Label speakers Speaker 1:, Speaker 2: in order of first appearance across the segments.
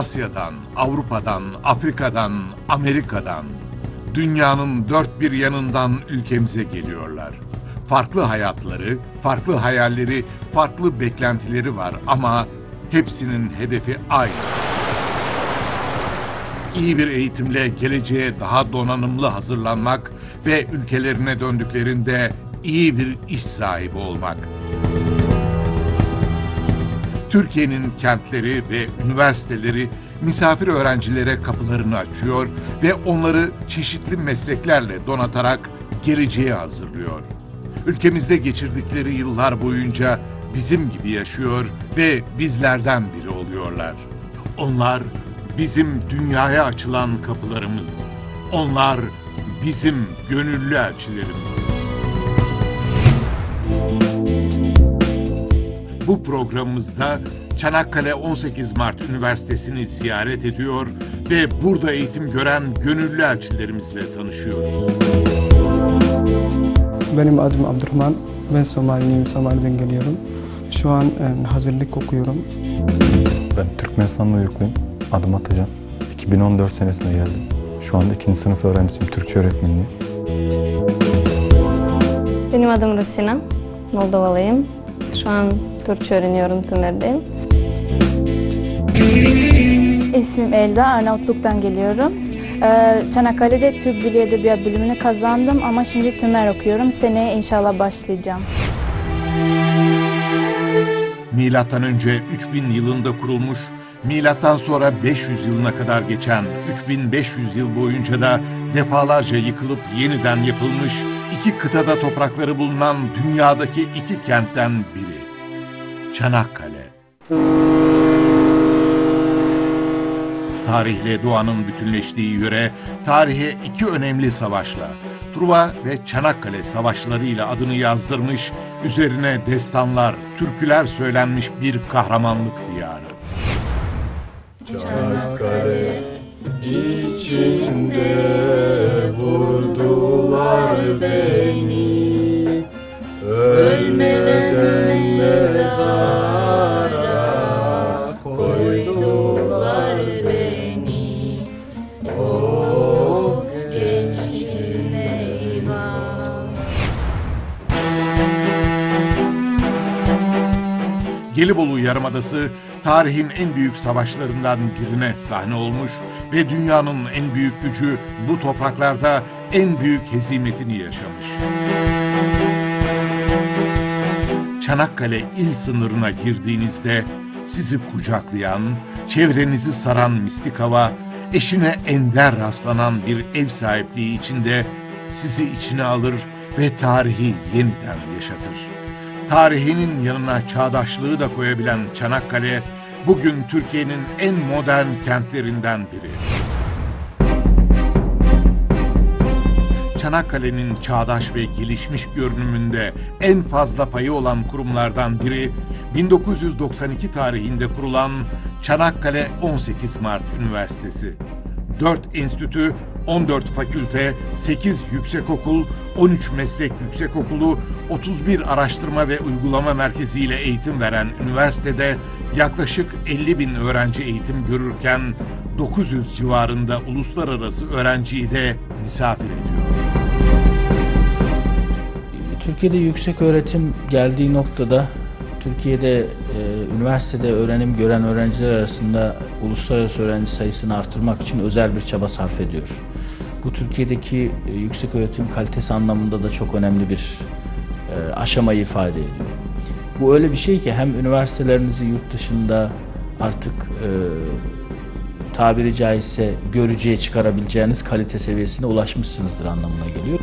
Speaker 1: Asya'dan, Avrupa'dan, Afrika'dan, Amerika'dan, dünyanın dört bir yanından ülkemize geliyorlar. Farklı hayatları, farklı hayalleri, farklı beklentileri var ama hepsinin hedefi aynı. İyi bir eğitimle geleceğe daha donanımlı hazırlanmak ve ülkelerine döndüklerinde iyi bir iş sahibi olmak. Türkiye'nin kentleri ve üniversiteleri misafir öğrencilere kapılarını açıyor ve onları çeşitli mesleklerle donatarak geleceğe hazırlıyor. Ülkemizde geçirdikleri yıllar boyunca bizim gibi yaşıyor ve bizlerden biri oluyorlar. Onlar bizim dünyaya açılan kapılarımız. Onlar bizim gönüllü elçilerimiz. Bu programımızda Çanakkale 18 Mart Üniversitesi'ni ziyaret ediyor ve burada eğitim gören gönüllü elçilerimizle tanışıyoruz.
Speaker 2: Benim adım Abdurrahman. Ben Somaliyim, Somali'den geliyorum. Şu an e, hazırlık okuyorum.
Speaker 3: Ben Türkmenistan'da uyukluyum. Adım Atacan. 2014 senesinde geldim. Şu anda ikinci sınıf öğrencisiyim. Türkçe öğretmenliği.
Speaker 4: Benim adım Rusina. Moldovalıyım. Şu an Türkçe öğreniyorum Tümer'de.
Speaker 5: İsmim Elda, Arnavutluk'tan geliyorum. Ee, Çanakkale'de Türk Dili Edebiyat bölümünü kazandım ama şimdi Tümer okuyorum. Seneye inşallah başlayacağım.
Speaker 1: Milattan önce 3000 yılında kurulmuş, milattan sonra 500 yılına kadar geçen 3500 yıl boyunca da defalarca yıkılıp yeniden yapılmış iki kıtada toprakları bulunan dünyadaki iki kentten biri. Çanakkale. Tarihle doğanın bütünleştiği yöre, tarihe iki önemli savaşla, Truva ve Çanakkale savaşlarıyla adını yazdırmış, üzerine destanlar, türküler söylenmiş bir kahramanlık diyarı. Gelibolu Yarımadası tarihin en büyük savaşlarından birine sahne olmuş ve dünyanın en büyük gücü bu topraklarda en büyük hezimetini yaşamış. Çanakkale il sınırına girdiğinizde sizi kucaklayan, çevrenizi saran mistik hava, eşine ender rastlanan bir ev sahipliği içinde sizi içine alır ve tarihi yeniden yaşatır. Tarihinin yanına çağdaşlığı da koyabilen Çanakkale, bugün Türkiye'nin en modern kentlerinden biri. Çanakkale'nin çağdaş ve gelişmiş görünümünde en fazla payı olan kurumlardan biri 1992 tarihinde kurulan Çanakkale 18 Mart Üniversitesi. 4 enstitü, 14 fakülte, 8 yüksekokul, 13 meslek yüksekokulu, 31 araştırma ve uygulama merkezi ile eğitim veren üniversitede yaklaşık 50 bin öğrenci eğitim görürken 900 civarında uluslararası öğrenciyi de misafir ediyor.
Speaker 6: Türkiye'de yüksek öğretim geldiği noktada Türkiye'de e, üniversitede öğrenim gören öğrenciler arasında uluslararası öğrenci sayısını artırmak için özel bir çaba sarf ediyor. Bu Türkiye'deki e, yüksek öğretim kalitesi anlamında da çok önemli bir e, aşamayı ifade ediyor. Bu öyle bir şey ki hem üniversitelerinizi yurt dışında artık e, tabiri caizse görücüye çıkarabileceğiniz kalite seviyesine ulaşmışsınızdır anlamına geliyor.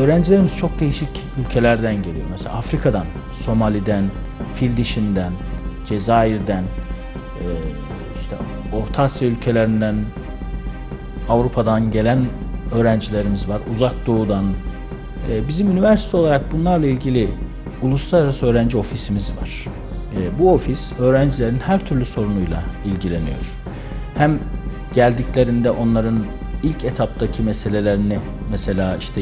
Speaker 6: Öğrencilerimiz çok değişik ülkelerden geliyor. Mesela Afrika'dan, Somali'den, Fildişinden, Cezayir'den, e, işte Orta Asya ülkelerinden, Avrupa'dan gelen öğrencilerimiz var. Uzak Doğu'dan. E, Bizim üniversite olarak bunlarla ilgili uluslararası öğrenci ofisimiz var. E, Bu ofis öğrencilerin her türlü sorunuyla ilgileniyor. Hem geldiklerinde onların ilk etaptaki meselelerini mesela işte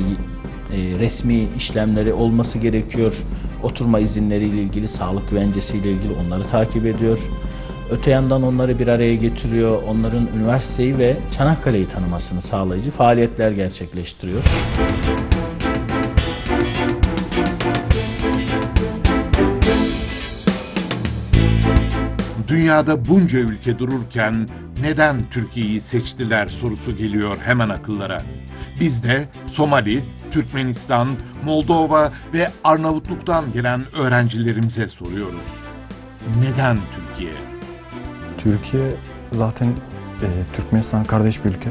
Speaker 6: e, resmi işlemleri olması gerekiyor. oturma izinleriyle ilgili, sağlık güvencesiyle ilgili onları takip ediyor. Öte yandan onları bir araya getiriyor, onların üniversiteyi ve Çanakkale'yi tanımasını sağlayıcı faaliyetler gerçekleştiriyor.
Speaker 1: Dünyada bunca ülke dururken neden Türkiye'yi seçtiler sorusu geliyor hemen akıllara. Biz de Somali, Türkmenistan, Moldova ve Arnavutluk'tan gelen öğrencilerimize soruyoruz. Neden Türkiye?
Speaker 3: Türkiye zaten e, Türkmenistan kardeş bir ülke.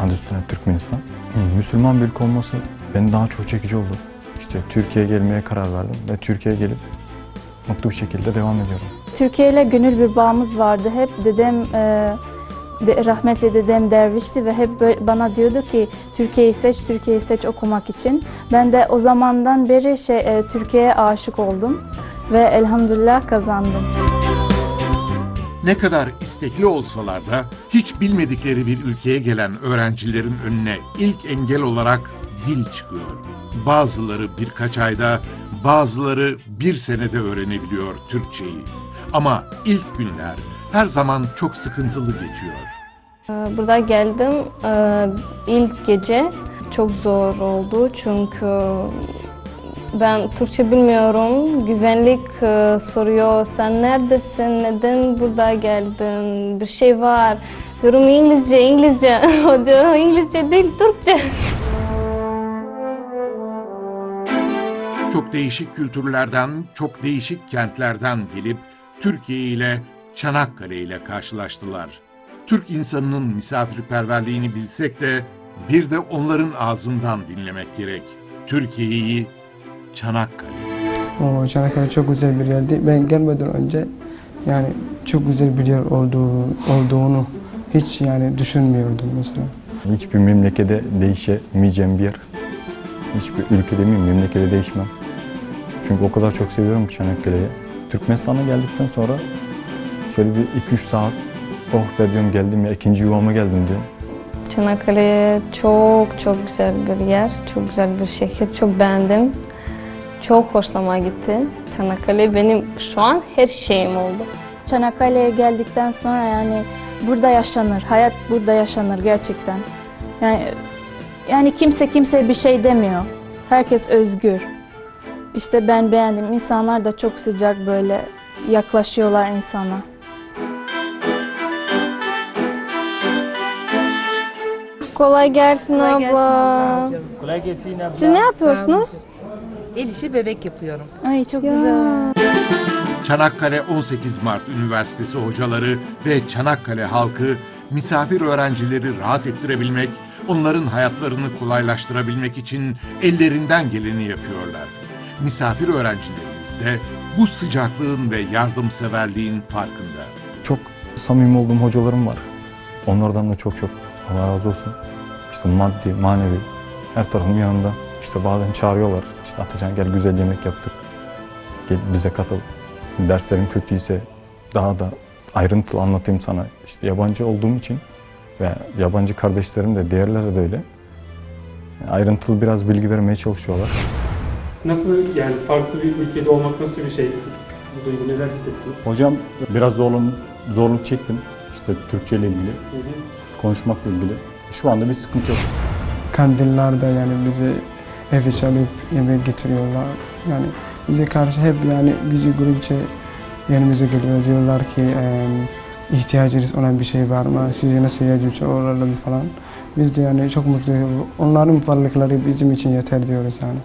Speaker 3: Adı üstüne Türkmenistan. Hı, Müslüman bir ülke olması beni daha çok çekici oldu. İşte Türkiye'ye gelmeye karar verdim ve Türkiye'ye gelip mutlu bir şekilde devam ediyorum.
Speaker 5: Türkiye ile gönül bir bağımız vardı. Hep dedem, e, rahmetli dedem dervişti ve hep bana diyordu ki Türkiye'yi seç, Türkiye'yi seç okumak için. Ben de o zamandan beri şey e, Türkiye'ye aşık oldum ve elhamdülillah kazandım.
Speaker 1: Ne kadar istekli olsalar da hiç bilmedikleri bir ülkeye gelen öğrencilerin önüne ilk engel olarak dil çıkıyor. Bazıları birkaç ayda, bazıları bir senede öğrenebiliyor Türkçeyi. Ama ilk günler her zaman çok sıkıntılı geçiyor.
Speaker 4: Ee, Burada geldim. Ee, ilk gece çok zor oldu çünkü ben Türkçe bilmiyorum. Güvenlik e, soruyor, sen neredesin, neden burada geldin, bir şey var. Diyorum İngilizce, İngilizce. O diyor İngilizce değil, Türkçe.
Speaker 1: Çok değişik kültürlerden, çok değişik kentlerden gelip Türkiye ile Çanakkale ile karşılaştılar. Türk insanının misafirperverliğini bilsek de bir de onların ağzından dinlemek gerek. Türkiye'yi Çanakkale.
Speaker 2: O Çanakkale çok güzel bir yerdi. Ben gelmeden önce yani çok güzel bir yer olduğu, olduğunu hiç yani düşünmüyordum mesela.
Speaker 3: Hiçbir memlekede değişemeyeceğim bir yer. Hiçbir ülkede miyim, memlekede değişmem. Çünkü o kadar çok seviyorum ki Çanakkale'yi. Türkmenistan'a geldikten sonra şöyle bir 2-3 saat oh be diyorum geldim ya ikinci yuvama geldim diyorum.
Speaker 4: Çanakkale çok çok güzel bir yer, çok güzel bir şehir, çok beğendim. Çok hoşuma gitti. Çanakkale benim şu an her şeyim oldu.
Speaker 5: Çanakkale'ye geldikten sonra yani burada yaşanır, hayat burada yaşanır gerçekten. Yani yani kimse kimseye bir şey demiyor. Herkes özgür. İşte ben beğendim. İnsanlar da çok sıcak böyle yaklaşıyorlar insana.
Speaker 4: Kolay gelsin
Speaker 7: Kolay gelsin
Speaker 4: abla.
Speaker 7: ablacığım.
Speaker 4: Siz ne yapıyorsunuz?
Speaker 7: El işi bebek yapıyorum.
Speaker 5: Ay çok güzel.
Speaker 1: Çanakkale 18 Mart Üniversitesi hocaları ve Çanakkale halkı misafir öğrencileri rahat ettirebilmek, onların hayatlarını kolaylaştırabilmek için ellerinden geleni yapıyorlar. Misafir öğrencilerimiz de bu sıcaklığın ve yardımseverliğin farkında.
Speaker 3: Çok samimi olduğum hocalarım var. Onlardan da çok çok Allah razı olsun. İşte maddi, manevi her tarafım yanımda. İşte bazen çağırıyorlar. İşte Atacan gel güzel yemek yaptık. Gel bize katıl. Derslerim kötüyse daha da ayrıntılı anlatayım sana. İşte yabancı olduğum için ve yabancı kardeşlerim de diğerleri de öyle. Ayrıntılı biraz bilgi vermeye çalışıyorlar.
Speaker 8: Nasıl yani farklı bir ülkede olmak nasıl bir şey? Bu duygu neler hissettin?
Speaker 3: Hocam biraz zorluk, zorluk çektim. İşte Türkçe ile ilgili,
Speaker 8: Hı hı.
Speaker 3: Konuşmakla ilgili. Şu anda bir sıkıntı yok.
Speaker 2: Kandillerde yani bizi eve çalıp yemek getiriyorlar. Yani bize karşı hep yani bizi grupça yanımıza geliyor. Diyorlar ki eee ihtiyacınız olan bir şey var mı? Size nasıl yardımcı olalım falan. Biz de yani çok mutluyuz. Onların varlıkları bizim için yeter diyoruz yani.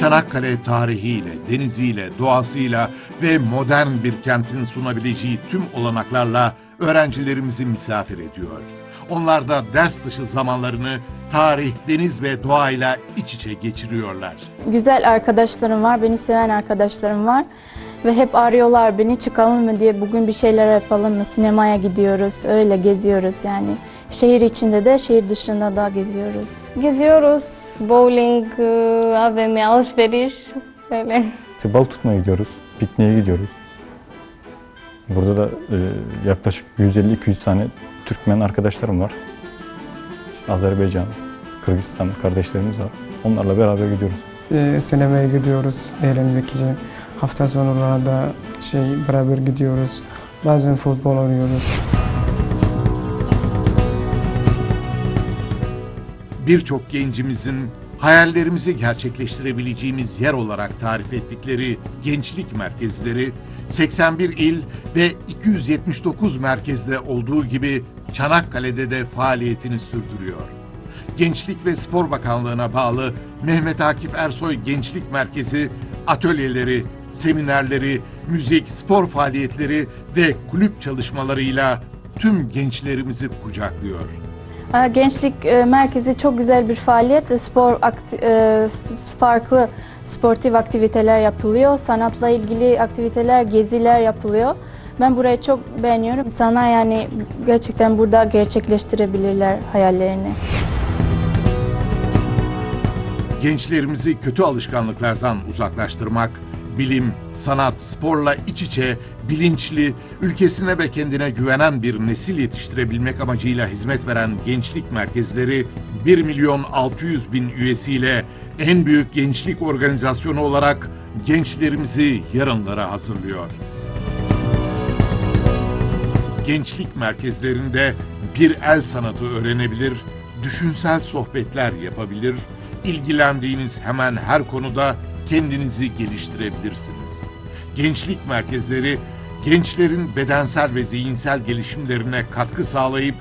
Speaker 1: Çanakkale tarihiyle, deniziyle, doğasıyla ve modern bir kentin sunabileceği tüm olanaklarla öğrencilerimizi misafir ediyor. Onlar da ders dışı zamanlarını tarih, deniz ve doğayla iç içe geçiriyorlar.
Speaker 5: Güzel arkadaşlarım var, beni seven arkadaşlarım var. Ve hep arıyorlar beni çıkalım mı diye bugün bir şeyler yapalım mı? Sinemaya gidiyoruz, öyle geziyoruz yani. Şehir içinde de şehir dışında da geziyoruz.
Speaker 4: Geziyoruz, bowling, e, AVM, alışveriş, böyle.
Speaker 3: İşte bal tutmaya gidiyoruz, pikniğe gidiyoruz. Burada da e, yaklaşık 150-200 tane Türkmen arkadaşlarım var. İşte Azerbaycan, Kırgızistan kardeşlerimiz var. Onlarla beraber gidiyoruz.
Speaker 2: Ee, sinemaya gidiyoruz eğlenmek için. Hafta sonlarda şey beraber gidiyoruz. Bazen futbol oynuyoruz.
Speaker 1: Birçok gencimizin hayallerimizi gerçekleştirebileceğimiz yer olarak tarif ettikleri gençlik merkezleri 81 il ve 279 merkezde olduğu gibi Çanakkale'de de faaliyetini sürdürüyor. Gençlik ve Spor Bakanlığı'na bağlı Mehmet Akif Ersoy Gençlik Merkezi atölyeleri, seminerleri, müzik, spor faaliyetleri ve kulüp çalışmalarıyla tüm gençlerimizi kucaklıyor.
Speaker 5: Ee, Gençlik e, Merkezi çok güzel bir faaliyet. E, Spor e, farklı sportif aktiviteler yapılıyor. Sanatla ilgili aktiviteler, geziler yapılıyor. Ben burayı çok beğeniyorum. İnsanlar yani gerçekten burada gerçekleştirebilirler hayallerini.
Speaker 1: Gençlerimizi kötü alışkanlıklardan uzaklaştırmak, bilim, sanat, sporla iç içe, bilinçli, ülkesine ve kendine güvenen bir nesil yetiştirebilmek amacıyla hizmet veren gençlik merkezleri 1 milyon 600 bin üyesiyle en büyük gençlik organizasyonu olarak gençlerimizi yarınlara hazırlıyor. Gençlik merkezlerinde bir el sanatı öğrenebilir, düşünsel sohbetler yapabilir, ilgilendiğiniz hemen her konuda kendinizi geliştirebilirsiniz. Gençlik merkezleri gençlerin bedensel ve zihinsel gelişimlerine katkı sağlayıp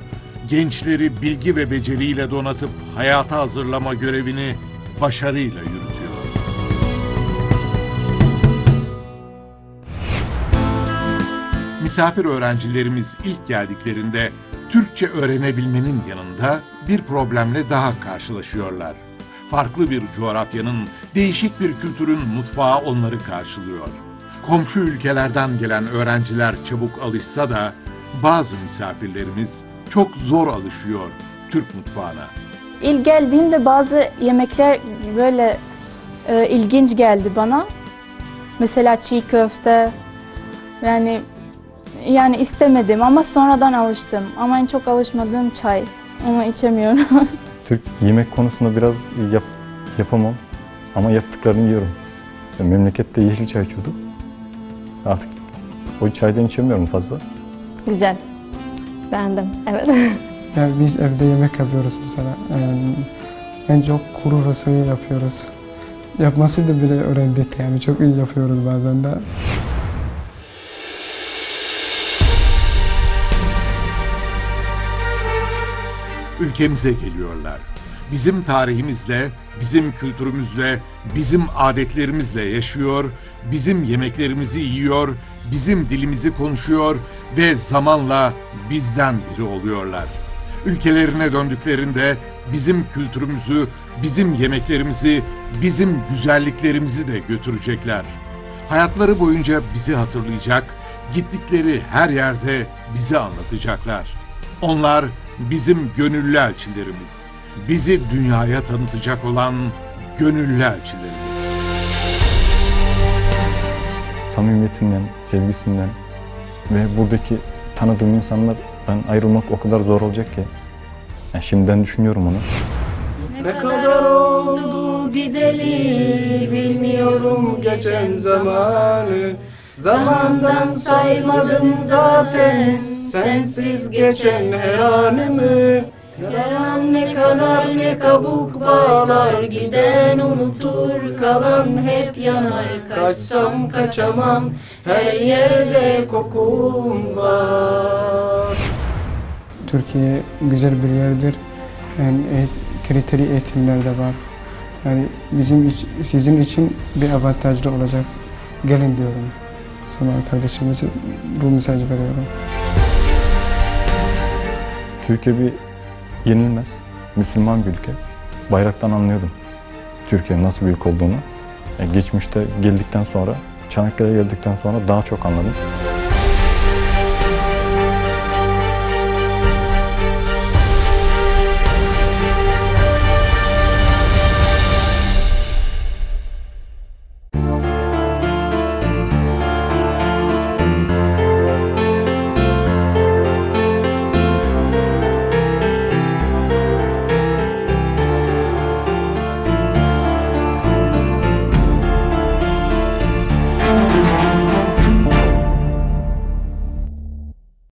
Speaker 1: gençleri bilgi ve beceriyle donatıp hayata hazırlama görevini başarıyla yürütüyor. Misafir öğrencilerimiz ilk geldiklerinde Türkçe öğrenebilmenin yanında bir problemle daha karşılaşıyorlar. Farklı bir coğrafyanın, değişik bir kültürün mutfağı onları karşılıyor. Komşu ülkelerden gelen öğrenciler çabuk alışsa da bazı misafirlerimiz çok zor alışıyor Türk mutfağına.
Speaker 5: İlk geldiğimde bazı yemekler böyle e, ilginç geldi bana. Mesela çiğ köfte. Yani yani istemedim ama sonradan alıştım. Ama en çok alışmadığım çay. Onu içemiyorum.
Speaker 3: Türk yemek konusunda biraz yap, yapamam ama yaptıklarını yiyorum. Ya memlekette yeşil çay içiyorduk. Artık o çaydan içemiyorum fazla.
Speaker 4: Güzel. Beğendim. Evet.
Speaker 2: Yani biz evde yemek yapıyoruz mesela. Yani en çok kuru fasulye yapıyoruz. Yapması da bile öğrendik yani çok iyi yapıyoruz bazen de.
Speaker 1: Ülkemize geliyorlar. Bizim tarihimizle, bizim kültürümüzle, bizim adetlerimizle yaşıyor, bizim yemeklerimizi yiyor, bizim dilimizi konuşuyor ve zamanla bizden biri oluyorlar. Ülkelerine döndüklerinde bizim kültürümüzü, bizim yemeklerimizi, bizim güzelliklerimizi de götürecekler. Hayatları boyunca bizi hatırlayacak, gittikleri her yerde bize anlatacaklar. Onlar bizim gönüllü elçilerimiz. Bizi dünyaya tanıtacak olan gönüllü elçilerimiz.
Speaker 3: Samimiyetinden, sevgisinden ve buradaki tanıdığım insanlar ben ayrılmak o kadar zor olacak ki. Yani şimdiden düşünüyorum onu.
Speaker 9: Ne kadar oldu gideli bilmiyorum geçen zamanı Zamandan saymadım zaten sensiz geçen her anımı Her an ne kadar ne kabuk bağlar giden unutur kalan hep yanar Kaçsam kaçamam her yerde kokum var
Speaker 2: Türkiye güzel bir yerdir. Yani eğit- kriteri eğitimler de var. Yani bizim sizin için bir avantajlı olacak. Gelin diyorum. Sonra kardeşimize bu mesajı veriyorum.
Speaker 3: Türkiye bir yenilmez, Müslüman bir ülke. Bayraktan anlıyordum Türkiye'nin nasıl bir ülke olduğunu. Yani geçmişte geldikten sonra, Çanakkale'ye geldikten sonra daha çok anladım.